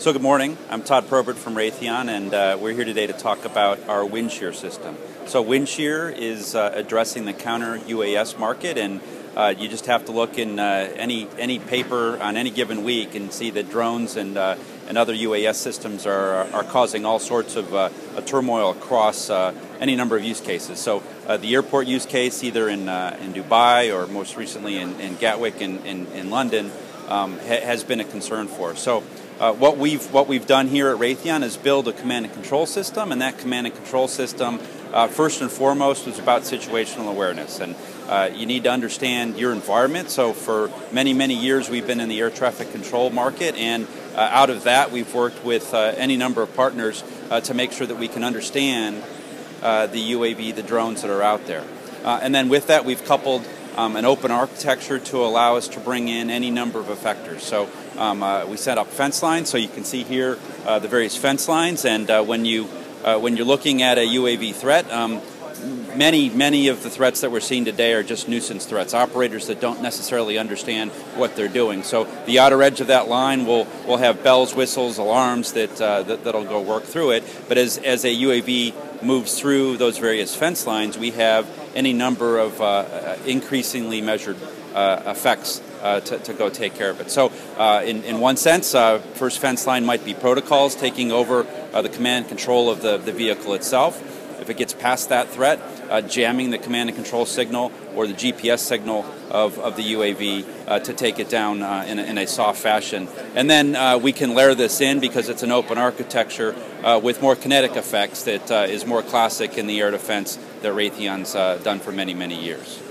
So good morning. I'm Todd Probert from Raytheon, and uh, we're here today to talk about our Windshear system. So Windshear is uh, addressing the counter UAS market, and uh, you just have to look in uh, any any paper on any given week and see that drones and uh, and other UAS systems are are causing all sorts of uh, turmoil across any number of use cases. So the airport use case, either in in Dubai or most recently in, in Gatwick in, in, in London, um, ha has been a concern for us. So uh, what we've what we've done here at Raytheon is build a command and control system, and that command and control system, uh, first and foremost, was about situational awareness. And uh, you need to understand your environment. So for many many years, we've been in the air traffic control market, and uh, out of that, we've worked with uh, any number of partners uh, to make sure that we can understand the UAV, the drones that are out there. and then with that, we've coupled um, an open architecture to allow us to bring in any number of effectors. So um, uh, we set up fence lines, so you can see here uh, the various fence lines, and uh, when you uh, when you're looking at a UAV threat, um, many many of the threats that we're seeing today are just nuisance threats. Operators that don't necessarily understand what they're doing. So the outer edge of that line will will have bells, whistles, alarms that, uh, that that'll go work through it. But as as a UAV moves through those various fence lines, we have any number of uh, uh, increasingly measured uh, effects uh, to, to, go take care of it. So, in, in one sense, first fence line might be protocols taking over the command control of the, the vehicle itself. If it gets past that threat, uh, jamming the command and control signal or the GPS signal of, of the UAV uh, to take it down uh, in a, in, a, soft fashion. And then we can layer this in because it's an open architecture with more kinetic effects that is more classic in the air defense that Raytheon's done for many, many years.